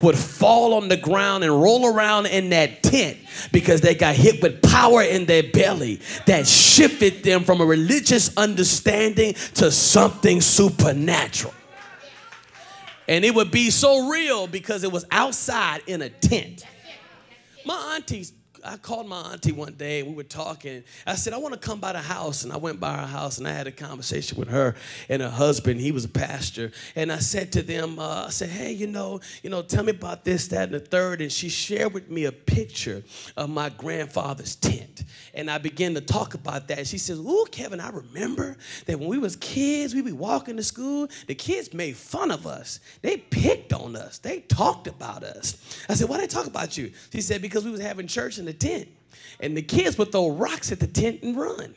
would fall on the ground and roll around in that tent because they got hit with power in their belly that shifted them from a religious understanding to something supernatural. And it would be so real because it was outside in a tent. My aunties I called my auntie one day and we were talking. I said, I want to come by the house. And I went by her house and I had a conversation with her and her husband. He was a pastor. And I said to them, uh, I said, hey, you know, you know, tell me about this, that, and the third. And she shared with me a picture of my grandfather's tent. And I began to talk about that. She says, Ooh, Kevin, I remember that when we was kids, we'd be walking to school. The kids made fun of us. They picked on us. They talked about us. I said, why they talk about you? She said, because we was having church in the tent. And the kids would throw rocks at the tent and run.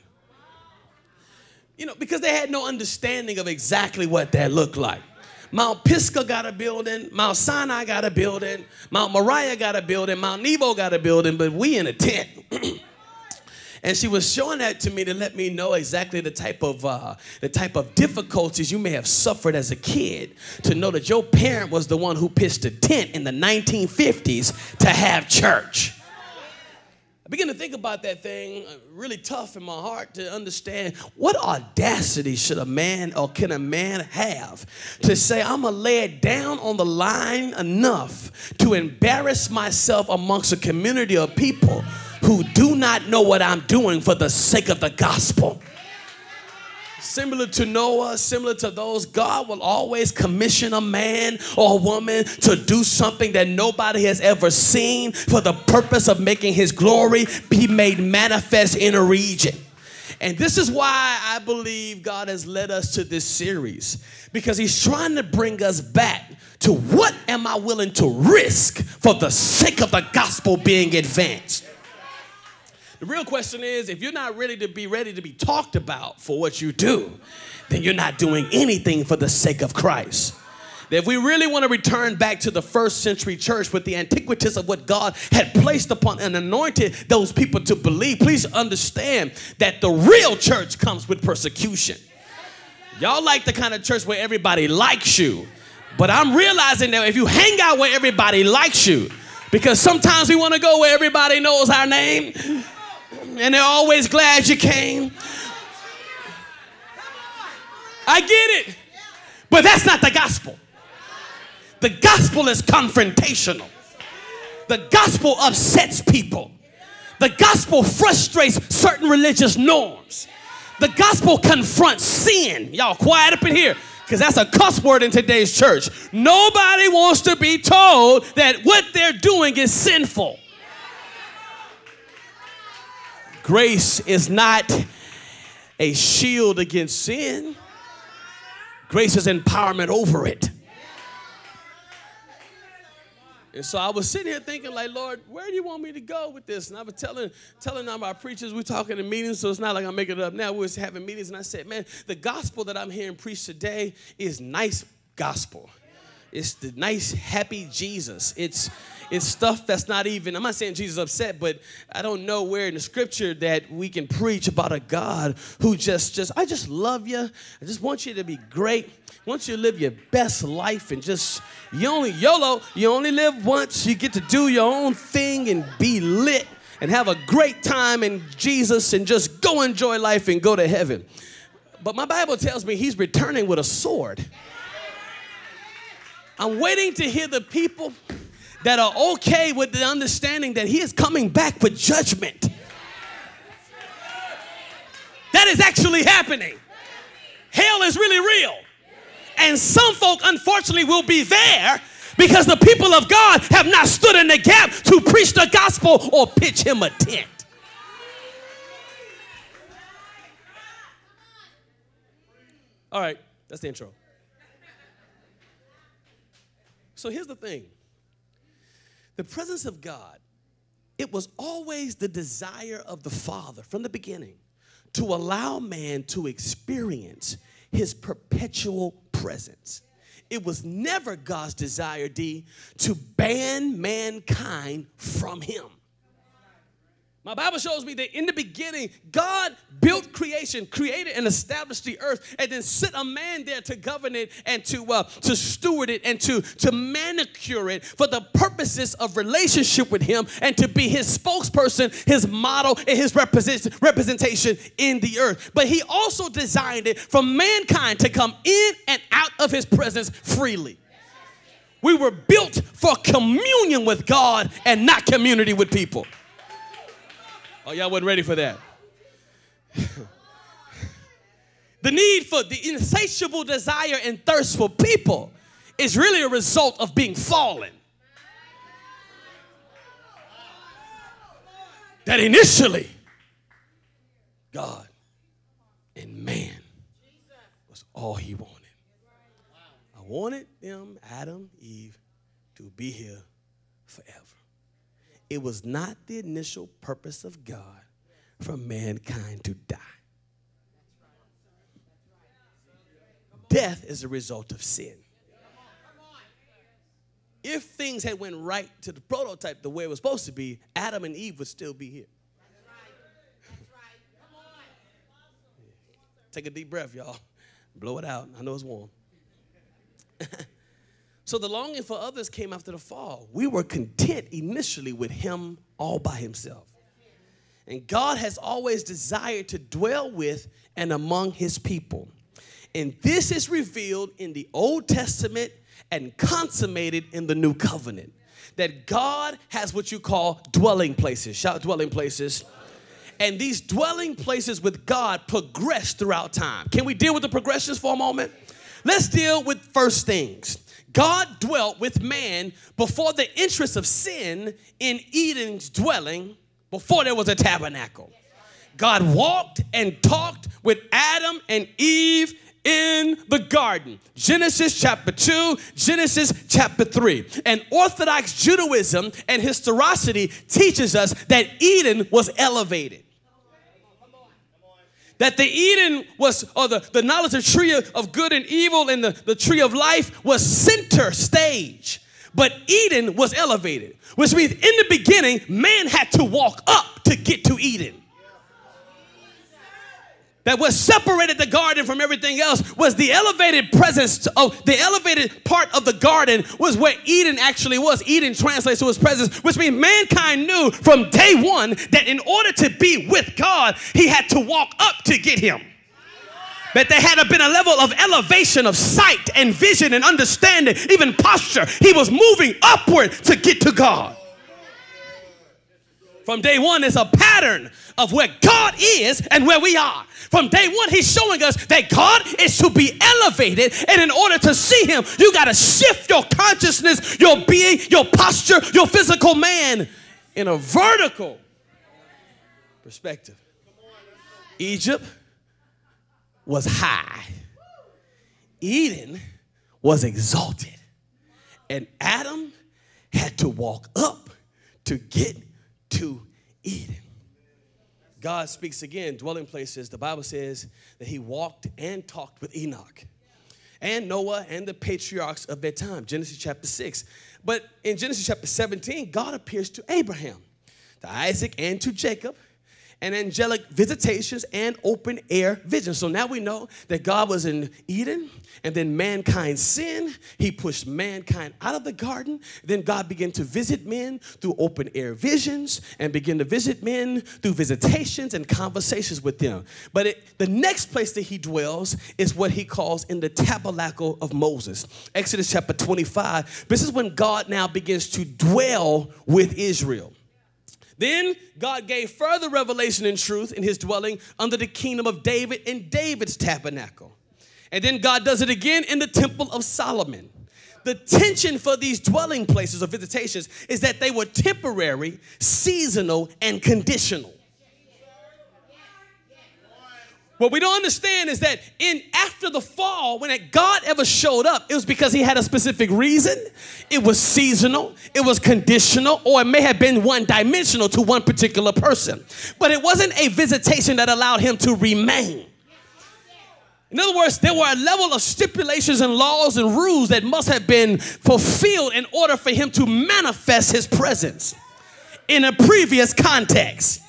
You know, because they had no understanding of exactly what that looked like. Mount Pisgah got a building, Mount Sinai got a building, Mount Moriah got a building, Mount Nebo got a building, but we in a tent. and she was showing that to me to let me know exactly the type of uh, the type of difficulties you may have suffered as a kid to know that your parent was the one who pitched a tent in the 1950s to have church began to think about that thing uh, really tough in my heart to understand what audacity should a man or can a man have to say, I'm to lay it down on the line enough to embarrass myself amongst a community of people who do not know what I'm doing for the sake of the gospel. Similar to Noah, similar to those, God will always commission a man or a woman to do something that nobody has ever seen for the purpose of making his glory be made manifest in a region. And this is why I believe God has led us to this series because He's trying to bring us back to what am I willing to risk for the sake of the gospel being advanced. The real question is if you're not ready to be ready to be talked about for what you do, then you're not doing anything for the sake of Christ. If we really want to return back to the first century church with the antiquities of what God had placed upon and anointed those people to believe, please understand that the real church comes with persecution. Y'all like the kind of church where everybody likes you. But I'm realizing that if you hang out where everybody likes you, because sometimes we want to go where everybody knows our name, and they're always glad you came. I get it. But that's not the gospel. The gospel is confrontational. The gospel upsets people. The gospel frustrates certain religious norms. The gospel confronts sin. Y'all quiet up in here because that's a cuss word in today's church. Nobody wants to be told that what they're doing is sinful. Grace is not a shield against sin, grace is empowerment over it. And so I was sitting here thinking, like, Lord, where do you want me to go with this? And I was telling telling all my preachers, we're talking in meetings, so it's not like I'm making it up now. We was having meetings, and I said, man, the gospel that I'm hearing preached today is nice gospel. It's the nice, happy Jesus. It's it's stuff that's not even, I'm not saying Jesus upset, but I don't know where in the scripture that we can preach about a God who just, just, I just love you. I just want you to be great. I want you to live your best life and just, you only, YOLO, you only live once. You get to do your own thing and be lit and have a great time in Jesus and just go enjoy life and go to heaven. But my Bible tells me he's returning with a sword. I'm waiting to hear the people that are okay with the understanding that he is coming back with judgment. That is actually happening. Hell is really real. And some folk, unfortunately, will be there because the people of God have not stood in the gap to preach the gospel or pitch him a tent. All right, that's the intro. So here's the thing the presence of God, it was always the desire of the Father from the beginning to allow man to experience his perpetual presence. It was never God's desire, D, to ban mankind from him. My Bible shows me that in the beginning, God built creation, created and established the earth, and then sent a man there to govern it and to uh, to steward it and to to manicure it for the purposes of relationship with Him and to be His spokesperson, His model, and His represent, representation in the earth. But He also designed it for mankind to come in and out of His presence freely. We were built for communion with God and not community with people. Oh, y'all wasn't ready for that. the need for the insatiable desire and thirst for people is really a result of being fallen. That initially, God and man was all he wanted. I wanted them, Adam, Eve, to be here forever it was not the initial purpose of God for mankind to die. Death is a result of sin. If things had went right to the prototype the way it was supposed to be, Adam and Eve would still be here. Take a deep breath, y'all. Blow it out. I know it's warm. So the longing for others came after the fall. We were content initially with him all by himself. And God has always desired to dwell with and among his people. And this is revealed in the Old Testament and consummated in the New Covenant. That God has what you call dwelling places. Shout dwelling places. And these dwelling places with God progress throughout time. Can we deal with the progressions for a moment? Let's deal with first things. God dwelt with man before the interest of sin in Eden's dwelling before there was a tabernacle. God walked and talked with Adam and Eve in the garden. Genesis chapter 2, Genesis chapter 3. And Orthodox Judaism and historicity teaches us that Eden was elevated that the Eden was, or the, the knowledge of tree of good and evil and the, the tree of life was center stage. But Eden was elevated, which means in the beginning, man had to walk up to get to Eden that what separated the garden from everything else was the elevated presence of oh, the elevated part of the garden was where Eden actually was. Eden translates to his presence, which means mankind knew from day one that in order to be with God, he had to walk up to get him. That there had been a level of elevation of sight and vision and understanding, even posture. He was moving upward to get to God. From day one, it's a pattern of where God is and where we are. From day one, He's showing us that God is to be elevated, and in order to see Him, you got to shift your consciousness, your being, your posture, your physical man in a vertical perspective. Egypt was high, Eden was exalted, and Adam had to walk up to get to Eden. God speaks again, dwelling places. The Bible says that he walked and talked with Enoch and Noah and the patriarchs of their time, Genesis chapter 6. But in Genesis chapter 17, God appears to Abraham, to Isaac, and to Jacob and angelic visitations and open air visions. So now we know that God was in Eden and then mankind sinned. He pushed mankind out of the garden. Then God began to visit men through open air visions and begin to visit men through visitations and conversations with them. But it, the next place that he dwells is what he calls in the tabernacle of Moses. Exodus chapter 25. This is when God now begins to dwell with Israel. Then God gave further revelation and truth in his dwelling under the kingdom of David in David's tabernacle. And then God does it again in the temple of Solomon. The tension for these dwelling places or visitations is that they were temporary, seasonal, and conditional. What we don't understand is that in after the fall, when God ever showed up, it was because he had a specific reason. It was seasonal, it was conditional, or it may have been one dimensional to one particular person. But it wasn't a visitation that allowed him to remain. In other words, there were a level of stipulations and laws and rules that must have been fulfilled in order for him to manifest his presence in a previous context.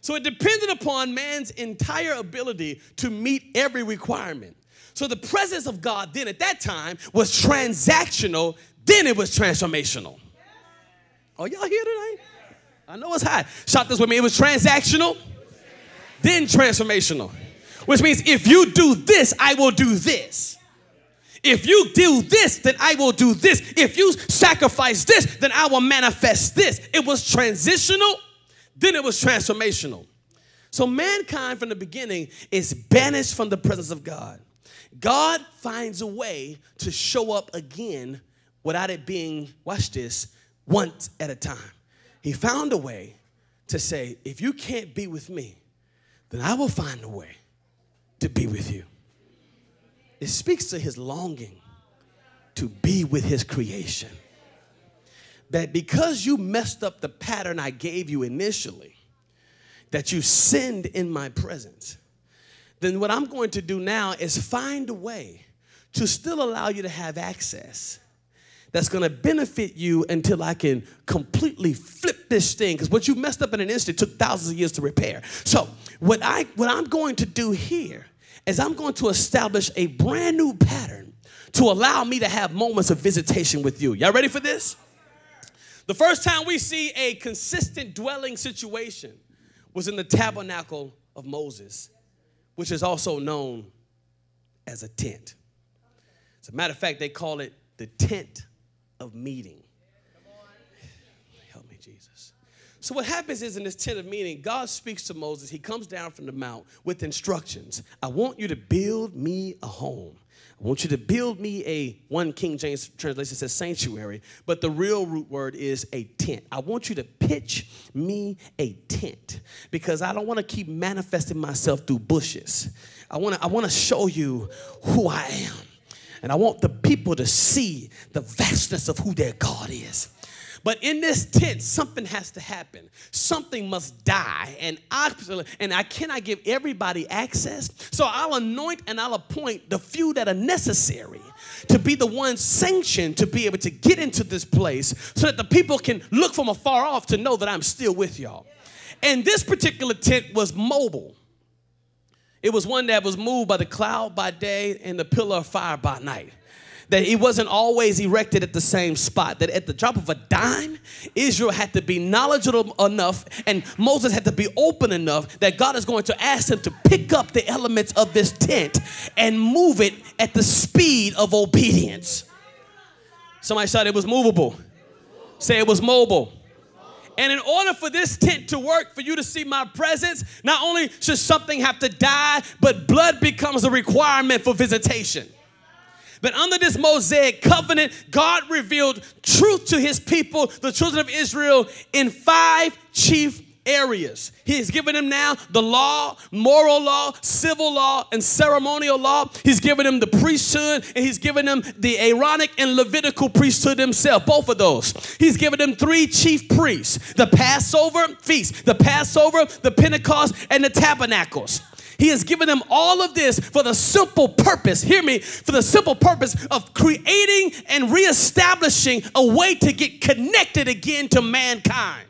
So it depended upon man's entire ability to meet every requirement. So the presence of God then at that time was transactional, then it was transformational. Oh, y'all here tonight? Eh? I know it's hot. Shout this with me. It was transactional, then transformational. Which means if you do this, I will do this. If you do this, then I will do this. If you sacrifice this, then I will manifest this. It was transitional, then it was transformational. So mankind from the beginning is banished from the presence of God. God finds a way to show up again without it being, watch this, once at a time. He found a way to say, if you can't be with me, then I will find a way to be with you. It speaks to his longing to be with his creation. That because you messed up the pattern I gave you initially, that you sinned in my presence, then what I'm going to do now is find a way to still allow you to have access that's going to benefit you until I can completely flip this thing. Because what you messed up in an instant took thousands of years to repair. So what I what I'm going to do here is I'm going to establish a brand new pattern to allow me to have moments of visitation with you. Y'all ready for this? The first time we see a consistent dwelling situation was in the tabernacle of Moses, which is also known as a tent. As a matter of fact, they call it the tent of meeting. Help me, Jesus. So, what happens is in this tent of meeting, God speaks to Moses. He comes down from the mount with instructions. I want you to build me a home. I want you to build me a, one King James translation says sanctuary, but the real root word is a tent. I want you to pitch me a tent because I don't want to keep manifesting myself through bushes. I want to I want to show you who I am. And I want the people to see the vastness of who their God is. But in this tent, something has to happen. Something must die. And I, and I cannot give everybody access. So I'll anoint and I'll appoint the few that are necessary to be the ones sanctioned to be able to get into this place so that the people can look from afar off to know that I'm still with y'all. And this particular tent was mobile. It was one that was moved by the cloud by day and the pillar of fire by night. That it wasn't always erected at the same spot. That at the drop of a dime, Israel had to be knowledgeable enough and Moses had to be open enough that God is going to ask him to pick up the elements of this tent and move it at the speed of obedience. Somebody said it was movable. Say it was mobile. And in order for this tent to work, for you to see my presence, not only should something have to die, but blood becomes a requirement for visitation. But under this Mosaic covenant, God revealed truth to his people, the children of Israel, in five chief areas. He's given them now the law, moral law, civil law, and ceremonial law. He's given them the priesthood, and he's given them the Aaronic and Levitical priesthood himself, both of those. He's given them three chief priests the Passover feast, the Passover, the Pentecost, and the tabernacles. He has given them all of this for the simple purpose, hear me, for the simple purpose of creating and reestablishing a way to get connected again to mankind.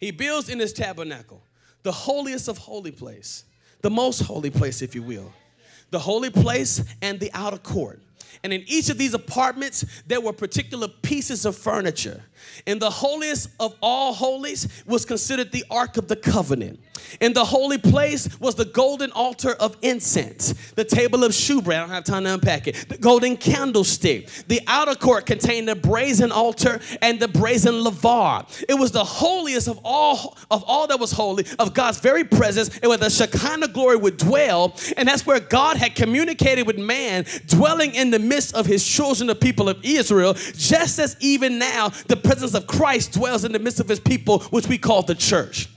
He builds in his tabernacle the holiest of holy place, the most holy place, if you will, the holy place and the outer court. And in each of these apartments, there were particular pieces of furniture. And the holiest of all holies was considered the Ark of the Covenant. In the holy place was the golden altar of incense, the table of shewbread. I don't have time to unpack it. The golden candlestick. The outer court contained the brazen altar and the brazen laver. It was the holiest of all of all that was holy, of God's very presence, and where the Shekinah glory would dwell. And that's where God had communicated with man, dwelling in the midst of his chosen, the people of Israel, just as even now the presence of Christ dwells in the midst of his people, which we call the church.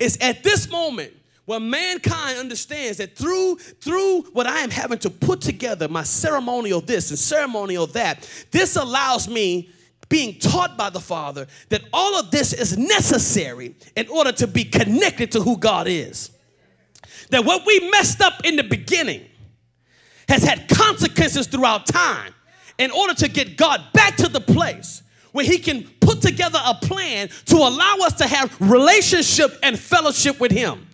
It's at this moment where mankind understands that through through what I am having to put together, my ceremonial this and ceremonial that, this allows me being taught by the Father that all of this is necessary in order to be connected to who God is. That what we messed up in the beginning has had consequences throughout time in order to get God back to the place where he can put together a plan to allow us to have relationship and fellowship with him.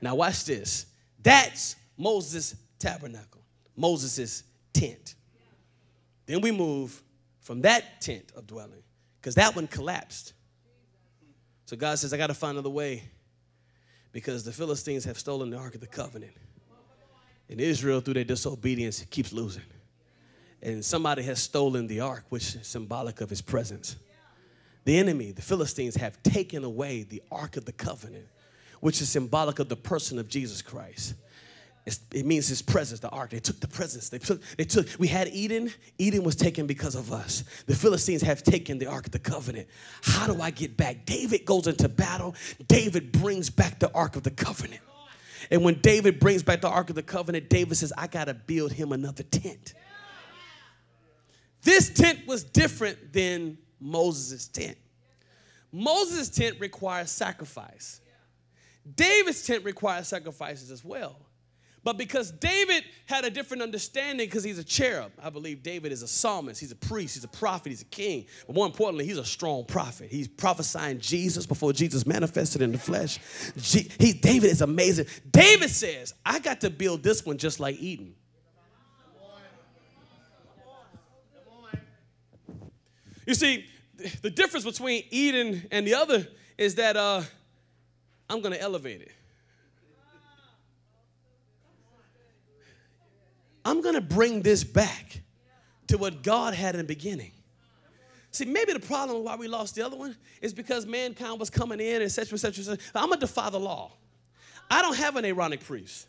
Now watch this. That's Moses' tabernacle, Moses' tent. Then we move from that tent of dwelling, because that one collapsed. So God says, I got to find another way because the Philistines have stolen the Ark of the Covenant. And Israel, through their disobedience, keeps losing. And somebody has stolen the ark, which is symbolic of his presence. The enemy, the Philistines, have taken away the Ark of the Covenant, which is symbolic of the person of Jesus Christ. It's, it means his presence, the ark. They took the presence. They took, they took, we had Eden. Eden was taken because of us. The Philistines have taken the ark of the covenant. How do I get back? David goes into battle. David brings back the ark of the covenant. And when David brings back the ark of the covenant, David says, I got to build him another tent. This tent was different than Moses' tent. Moses' tent requires sacrifice. David's tent requires sacrifices as well. But because David had a different understanding, because he's a cherub, I believe David is a psalmist, he's a priest, he's a prophet, he's a king. But more importantly, he's a strong prophet. He's prophesying Jesus before Jesus manifested in the flesh. he, David is amazing. David says, I got to build this one just like Eden. You see, the difference between Eden and the other is that uh, I'm going to elevate it. I'm going to bring this back to what God had in the beginning. See, maybe the problem why we lost the other one is because mankind was coming in, etc., etc. Et I'm going to defy the law. I don't have an Aaronic priest.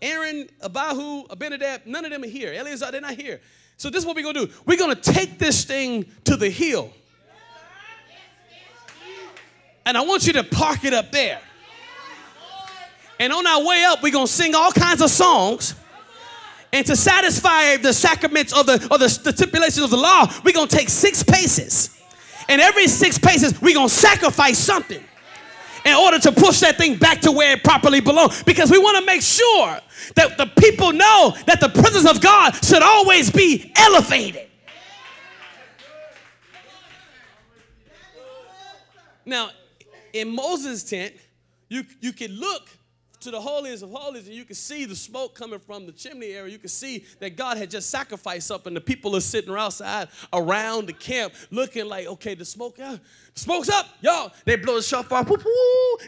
Aaron, Abihu, Abinadab, none of them are here. Eleazar, they're not here. So this is what we're going to do. We're going to take this thing to the hill. And I want you to park it up there. And on our way up, we're going to sing all kinds of songs and to satisfy the sacraments of the, or the, the stipulations of the law, we're going to take six paces. And every six paces, we're going to sacrifice something in order to push that thing back to where it properly belongs. Because we want to make sure that the people know that the presence of God should always be elevated. Now, in Moses' tent, you, you can look to the holiest of holies and you can see the smoke coming from the chimney area. You can see that God had just sacrificed something. The people are sitting outside around the camp looking like, okay, the smoke, uh, the smoke's up, y'all. They blow the shofar, whoop,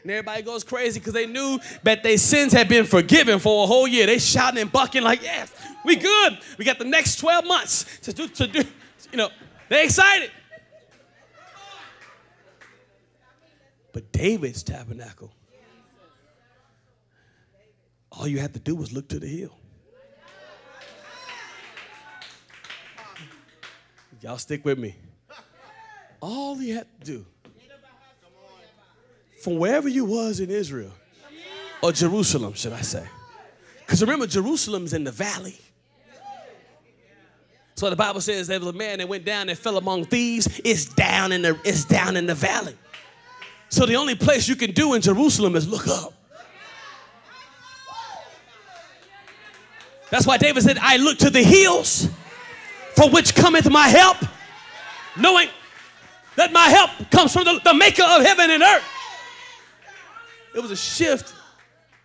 and everybody goes crazy because they knew that their sins had been forgiven for a whole year. They shouting and bucking like, yes, we good. We got the next 12 months to do, to do, you know, they excited. But David's tabernacle all you had to do was look to the hill. Y'all stick with me. All you had to do from wherever you was in Israel or Jerusalem, should I say? Because remember, Jerusalem's in the valley. So the Bible says there was a man that went down and fell among thieves. It's down in the it's down in the valley. So the only place you can do in Jerusalem is look up. That's why David said, I look to the hills for which cometh my help, knowing that my help comes from the, the maker of heaven and earth. It was a shift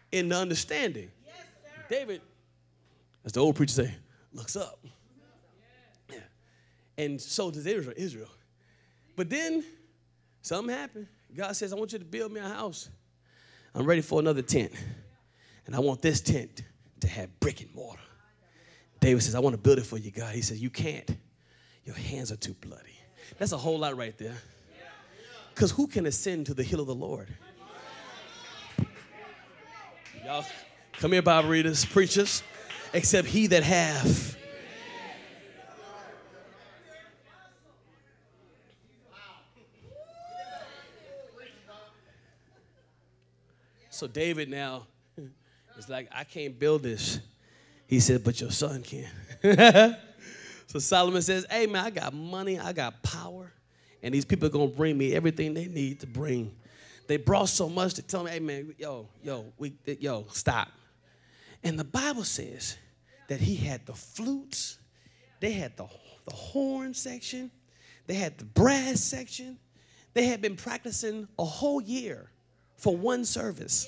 in the understanding. David, as the old preacher say, looks up. Yeah. And so does Israel, Israel. But then something happened. God says, I want you to build me a house. I'm ready for another tent. And I want this tent to have brick and mortar. David says, I want to build it for you, God. He says, You can't. Your hands are too bloody. That's a whole lot right there. Because who can ascend to the hill of the Lord? Y'all, come here, Bible readers, preachers, except he that have. So David now it's like, I can't build this. He said, but your son can. so Solomon says, hey, man, I got money, I got power, and these people are going to bring me everything they need to bring. They brought so much to tell me, hey, man, yo, yo, we, yo, stop. And the Bible says that he had the flutes, they had the, the horn section, they had the brass section. They had been practicing a whole year for one service.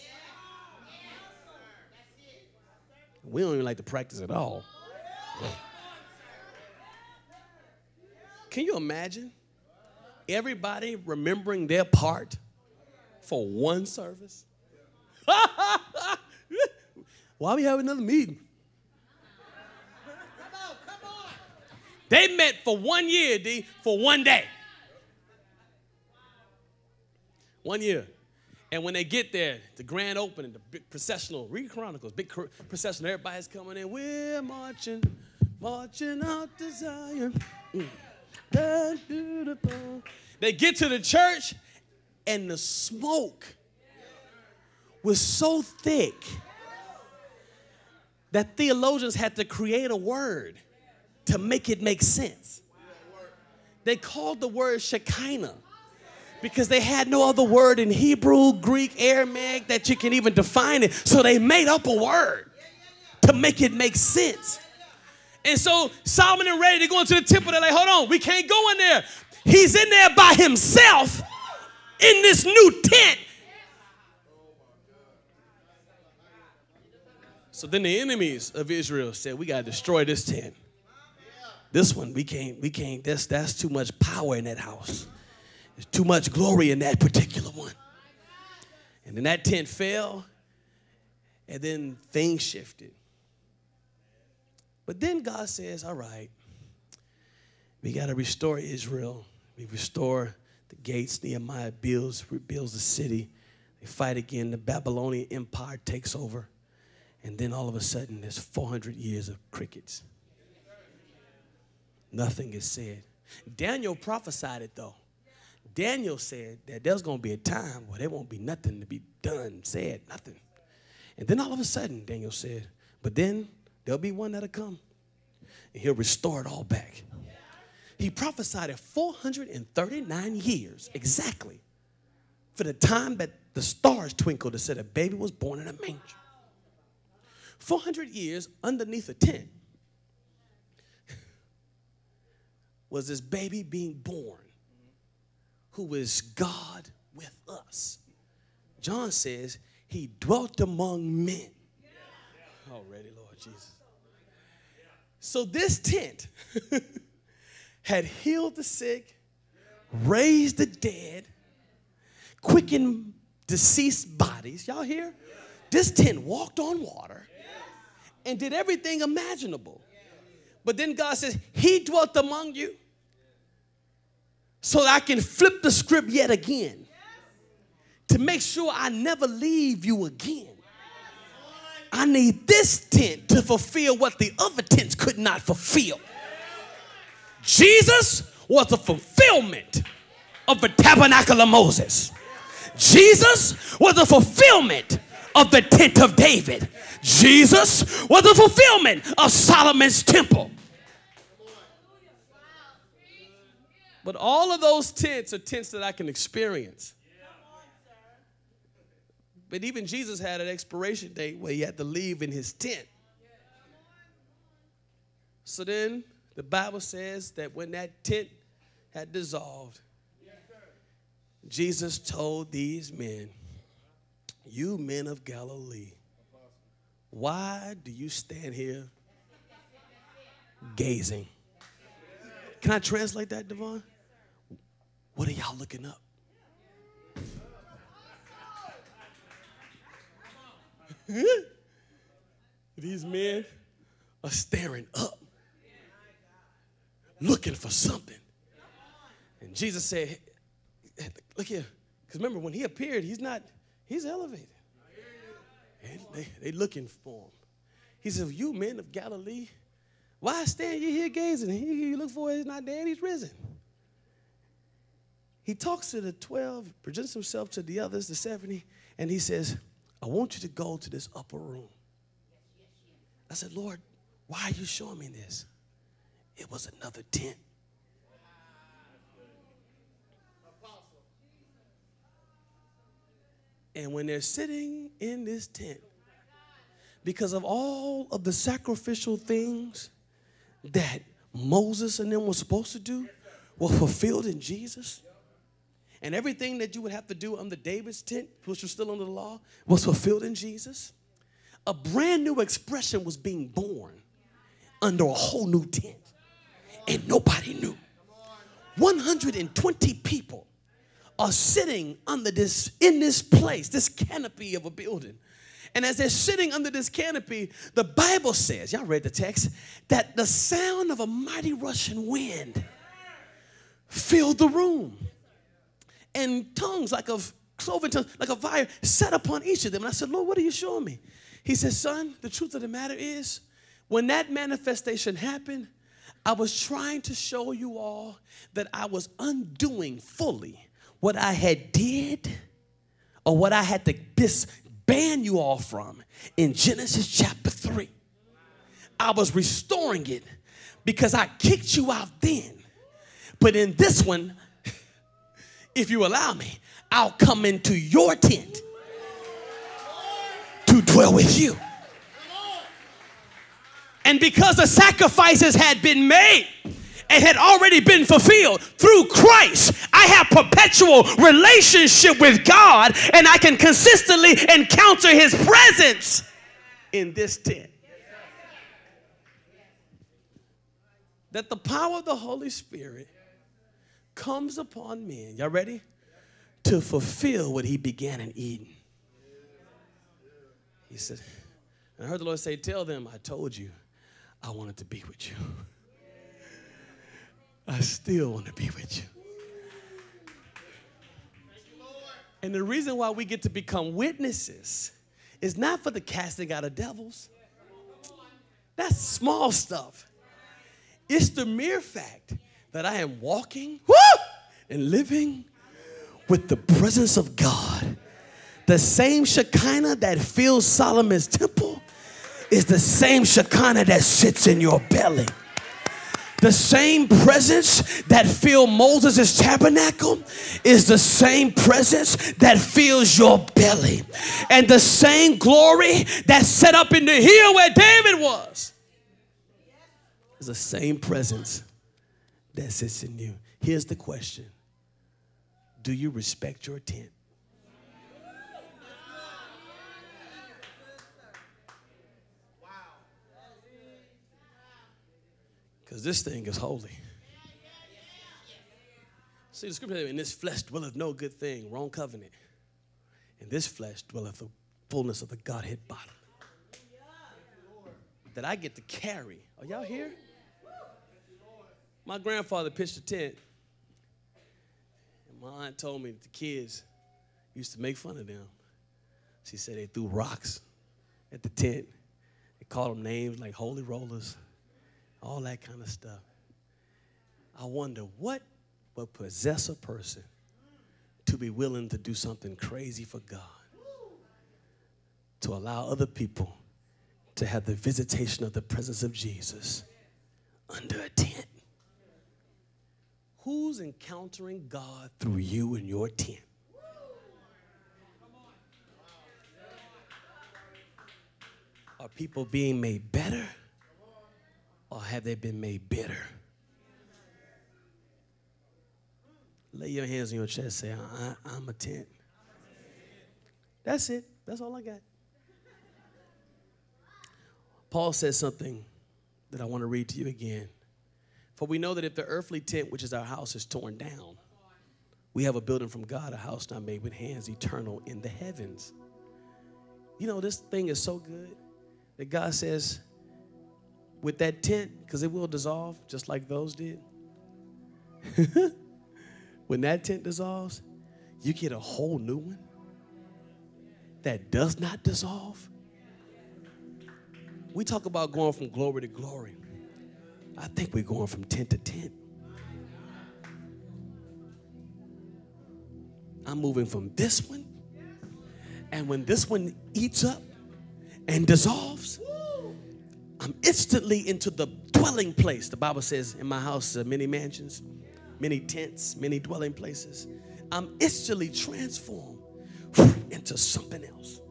We don't even like to practice at all. Can you imagine everybody remembering their part for one service? Why we have another meeting? They met for one year, D, for one day. One year. And when they get there, the grand opening, the big processional, read Chronicles, big processional, everybody's coming in. We're marching, marching out to Zion. Mm. That's beautiful. They get to the church, and the smoke was so thick that theologians had to create a word to make it make sense. They called the word Shekinah because they had no other word in Hebrew, Greek, Aramaic that you can even define it. So they made up a word to make it make sense. And so Solomon and ready to go into the temple. They're like, hold on, we can't go in there. He's in there by himself in this new tent. So then the enemies of Israel said, We gotta destroy this tent. This one, we can't, we can't, that's that's too much power in that house. There's too much glory in that particular one. And then that tent fell, and then things shifted. But then God says, All right, we got to restore Israel. We restore the gates. Nehemiah builds, rebuilds the city. They fight again. The Babylonian Empire takes over. And then all of a sudden, there's 400 years of crickets. Nothing is said. Daniel prophesied it though. Daniel said that there's going to be a time where there won't be nothing to be done, said, nothing. And then all of a sudden, Daniel said, but then there'll be one that'll come and he'll restore it all back. He prophesied it 439 years exactly for the time that the stars twinkled and said a baby was born in a manger. 400 years underneath a tent was this baby being born who is God with us. John says he dwelt among men. Already, Lord Jesus. So this tent had healed the sick, raised the dead, quickened deceased bodies. Y'all hear? This tent walked on water and did everything imaginable. But then God says, He dwelt among you so that I can flip the script yet again to make sure I never leave you again. I need this tent to fulfill what the other tents could not fulfill. Jesus was the fulfillment of the tabernacle of Moses. Jesus was the fulfillment of the tent of David. Jesus was the fulfillment of Solomon's temple. But all of those tents are tents that I can experience. But even Jesus had an expiration date where he had to leave in his tent. So then the Bible says that when that tent had dissolved, Jesus told these men, You men of Galilee, why do you stand here gazing? Can I translate that, Devon? What are y'all looking up? These men are staring up, looking for something. And Jesus said, Look here. Because remember, when he appeared, he's not, he's elevated. And they, they looking for him. He said, You men of Galilee, why stand you here gazing? He you look for he's not dead, he's risen. He talks to the 12, presents himself to the others, the 70, and he says, I want you to go to this upper room. I said, Lord, why are you showing me this? It was another tent. And when they're sitting in this tent, because of all of the sacrificial things that Moses and them were supposed to do, were fulfilled in Jesus. And everything that you would have to do under David's tent, which was still under the law, was fulfilled in Jesus. A brand new expression was being born under a whole new tent. And nobody knew. 120 people are sitting under this, in this place, this canopy of a building. And as they're sitting under this canopy, the Bible says, y'all read the text, that the sound of a mighty rushing wind filled the room. And tongues like of cloven tongues, like a fire, set upon each of them. And I said, Lord, what are you showing me? He said, Son, the truth of the matter is, when that manifestation happened, I was trying to show you all that I was undoing fully what I had did or what I had to ban you all from in Genesis chapter 3. I was restoring it because I kicked you out then. But in this one, if you allow me, I'll come into your tent to dwell with you. And because the sacrifices had been made, and had already been fulfilled through Christ. I have perpetual relationship with God and I can consistently encounter his presence in this tent. That the power of the Holy Spirit comes upon men. Y'all ready? To fulfill what he began in Eden. He said, I heard the Lord say, Tell them I told you I wanted to be with you. I still want to be with you. And the reason why we get to become witnesses is not for the casting out of devils. That's small stuff. It's the mere fact that I am walking woo, and living with the presence of God. The same Shekinah that fills Solomon's temple is the same Shekinah that sits in your belly. The same presence that filled Moses' tabernacle is the same presence that fills your belly. And the same glory that set up in the hill where David was is the same presence that sits in you. Here's the question Do you respect your tent? Wow. Because this thing is holy. See, the scripture in this flesh dwelleth no good thing, wrong covenant. In this flesh dwelleth the fullness of the Godhead bodily. That I get to carry. Are y'all here? My grandfather pitched a tent. My aunt told me that the kids used to make fun of them. She said they threw rocks at the tent. They called them names like holy rollers all that kind of stuff. I wonder what would possess a person to be willing to do something crazy for God, to allow other people to have the visitation of the presence of Jesus under a tent. Who's encountering God through you and your tent? Are people being made better? or have they been made bitter? Lay your hands on your chest. Say, I, am a tent. That's it. That's all I got. Paul says something that I want to read to you again. For we know that if the earthly tent, which is our house, is torn down, we have a building from God, a house not made with hands, eternal in the heavens. You know, this thing is so good that God says, with that tent, because it will dissolve just like those did. when that tent dissolves, you get a whole new one that does not dissolve. We talk about going from glory to glory. I think we're going from tent to tent. I'm moving from this one, and when this one eats up and dissolves, I'm instantly into the dwelling place. The Bible says, In my house are many mansions, many tents, many dwelling places. I'm instantly transformed into something else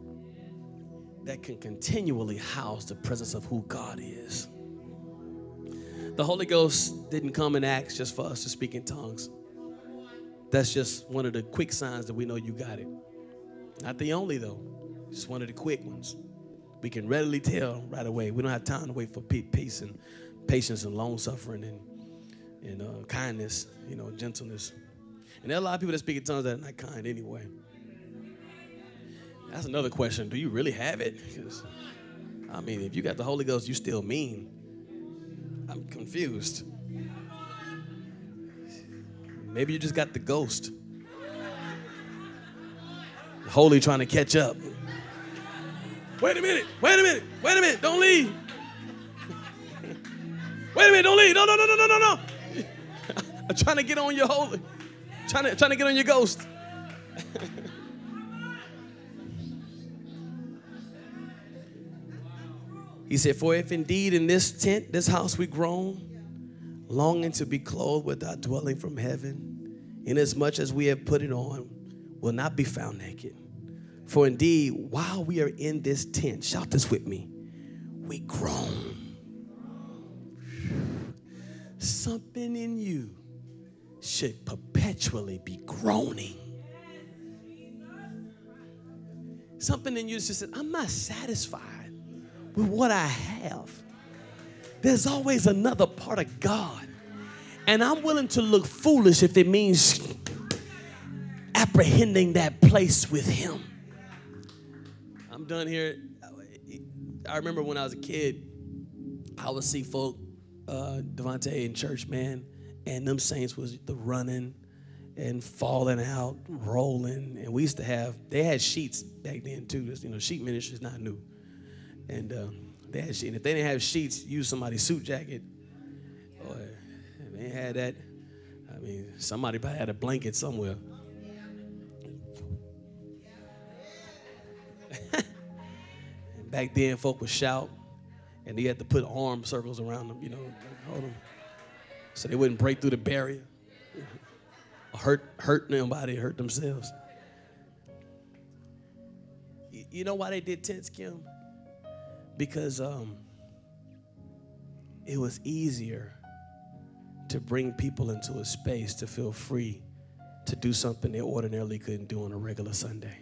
that can continually house the presence of who God is. The Holy Ghost didn't come in Acts just for us to speak in tongues. That's just one of the quick signs that we know you got it. Not the only, though, just one of the quick ones. We can readily tell right away. We don't have time to wait for peace and patience and long suffering and, and uh, kindness, you know, gentleness. And there are a lot of people that speak in tongues that are not kind anyway. That's another question. Do you really have it? I mean, if you got the Holy Ghost, you still mean. I'm confused. Maybe you just got the ghost. Holy trying to catch up. Wait a minute, wait a minute, wait a minute, don't leave. Wait a minute, don't leave. No, no, no, no, no, no, no. I'm trying to get on your holy. Trying to, trying to get on your ghost. he said, For if indeed in this tent, this house we groan, longing to be clothed with our dwelling from heaven, inasmuch as we have put it on, will not be found naked. For indeed, while we are in this tent, shout this with me, we groan. Something in you should perpetually be groaning. Something in you just said, I'm not satisfied with what I have. There's always another part of God. And I'm willing to look foolish if it means apprehending that place with Him I'm done here. I remember when I was a kid, I would see folk, uh, Devontae in church, man, and them saints was the running and falling out, rolling. And we used to have, they had sheets back then too. You know, sheet ministry is not new. And uh, they had sheets. If they didn't have sheets, use somebody's suit jacket. Or they had that. I mean, somebody probably had a blanket somewhere. back then, folk would shout, and they had to put arm circles around them, you know, hold them, so they wouldn't break through the barrier, hurt hurt nobody, hurt themselves. You know why they did tents, Kim? Because um, it was easier to bring people into a space to feel free to do something they ordinarily couldn't do on a regular Sunday.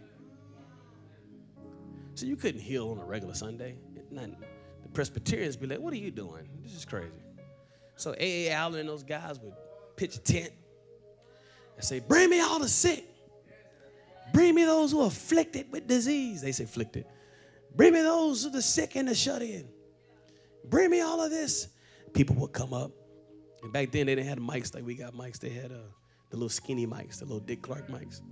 So you couldn't heal on a regular Sunday. Not, the Presbyterians be like, what are you doing? This is crazy. So A.A. Allen and those guys would pitch a tent and say, bring me all the sick. Bring me those who are afflicted with disease. They say afflicted. Bring me those are the sick and the shut in. Bring me all of this. People would come up. And back then they didn't have mics like we got mics. They had uh, the little skinny mics, the little Dick Clark mics.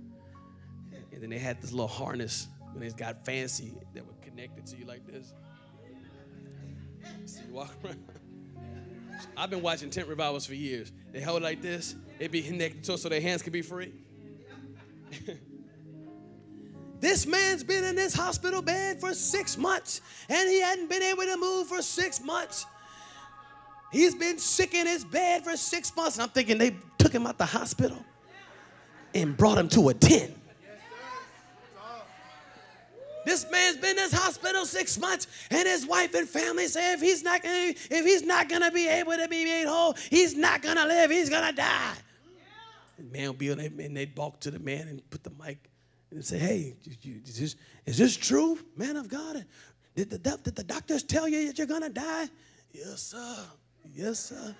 And then they had this little harness when it's got fancy that were connected to you like this. So you walk around. I've been watching tent revivals for years. They hold it like this. It be connected to so their hands can be free. this man's been in this hospital bed for six months and he hadn't been able to move for six months. He's been sick in his bed for six months. And I'm thinking they took him out the hospital and brought him to a tent. This man's been in this hospital six months, and his wife and family say if he's not gonna, if he's not gonna be able to be made whole, he's not gonna live. He's gonna die. And man will be on and they'd walk to the man and put the mic and say, "Hey, is this, is this true, man of God? Did the, did the doctors tell you that you're gonna die?" Yes, sir. Yes, sir.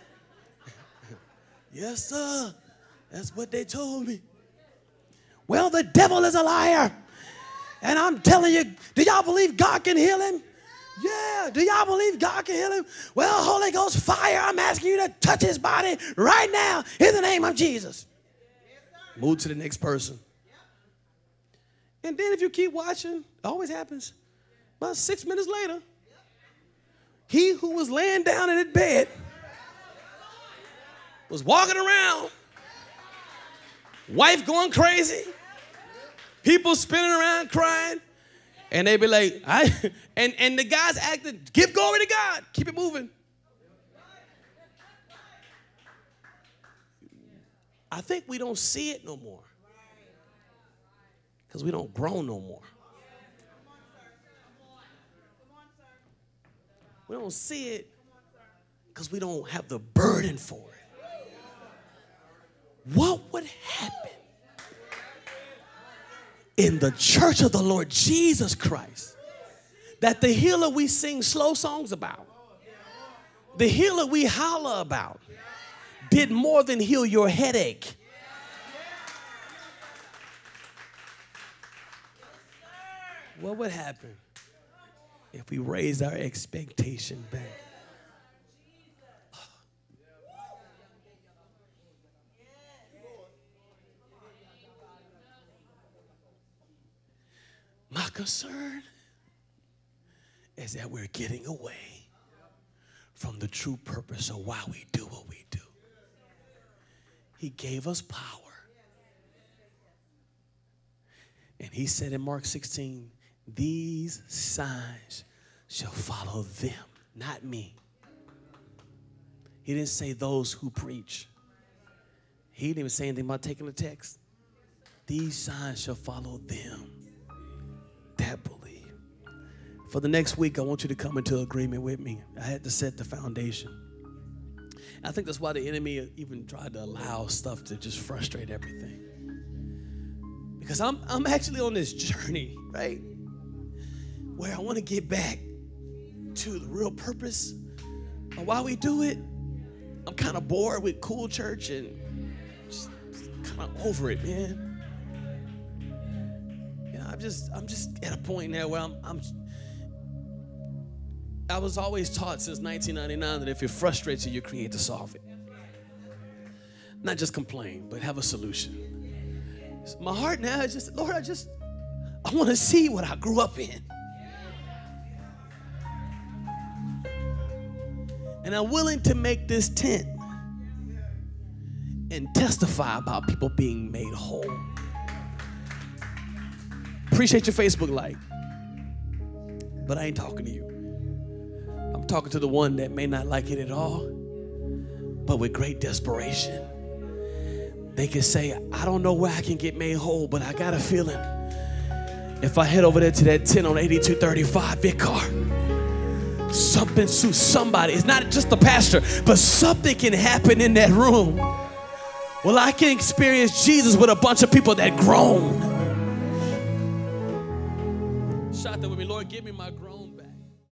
yes, sir. That's what they told me. Well, the devil is a liar. And I'm telling you, do y'all believe God can heal him? Yeah. Do y'all believe God can heal him? Well, Holy Ghost fire, I'm asking you to touch his body right now in the name of Jesus. Move to the next person. And then if you keep watching, it always happens. About six minutes later, he who was laying down in his bed was walking around, wife going crazy, people spinning around crying. And they be like, I and, and the guys acting, give glory to God, keep it moving. I think we don't see it no more. Because we don't grow no more. We don't see it because we don't have the burden for it. What would happen in the church of the Lord Jesus Christ that the healer we sing slow songs about, the healer we holler about, did more than heal your headache? What would happen if we raised our expectation back? My concern is that we're getting away from the true purpose of why we do what we do. He gave us power. And he said in Mark 16, These signs shall follow them, not me. He didn't say those who preach. He didn't even say anything about taking the text. These signs shall follow them that believe. For the next week, I want you to come into agreement with me. I had to set the foundation. I think that's why the enemy even tried to allow stuff to just frustrate everything. Because I'm, I'm actually on this journey, right? Where I want to get back to the real purpose of why we do it. I'm kind of bored with cool church and just kind of over it, man. You know, I'm just I'm just at a point now where I'm, I'm I was always taught since 1999 that if it frustrates you, you create to solve it. Not just complain, but have a solution. So my heart now is just, Lord, I just I want to see what I grew up in. And I'm willing to make this tent and testify about people being made whole. Appreciate your Facebook like. But I ain't talking to you. I'm talking to the one that may not like it at all, but with great desperation. They can say, I don't know where I can get made whole, but I got a feeling if I head over there to that 10 on 8235 Vicar, something suits somebody. It's not just the pastor, but something can happen in that room. Well, I can experience Jesus with a bunch of people that groan. Shout that with me, Lord, give me my groan.